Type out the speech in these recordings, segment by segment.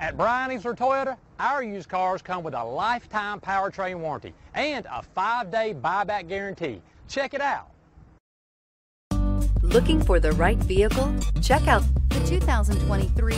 At Bryan Easler Toyota, our used cars come with a lifetime powertrain warranty and a five-day buyback guarantee. Check it out. Looking for the right vehicle? Check out the 2023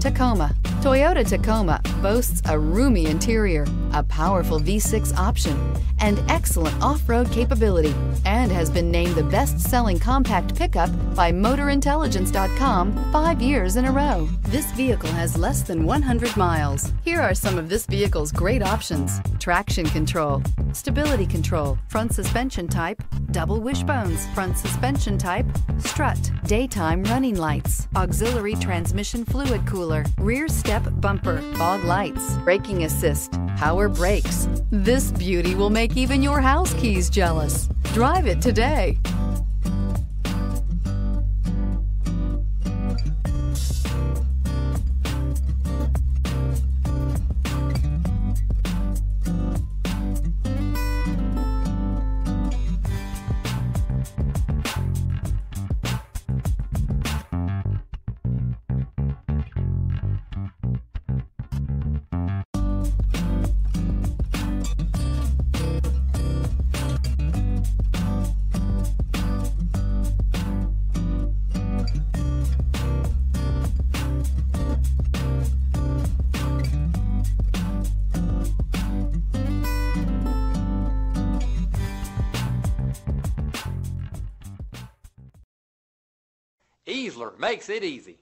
Tacoma. Toyota Tacoma boasts a roomy interior, a powerful V6 option, and excellent off-road capability, and has been named the best-selling compact pickup by MotorIntelligence.com five years in a row. This vehicle has less than 100 miles. Here are some of this vehicle's great options. Traction control, stability control, front suspension type, double wishbones, front suspension type, strut, daytime running lights, auxiliary transmission fluid cooler, rear step bumper, fog lights, braking assist, power brakes. This beauty will make even your house keys jealous. Drive it today. Easler makes it easy.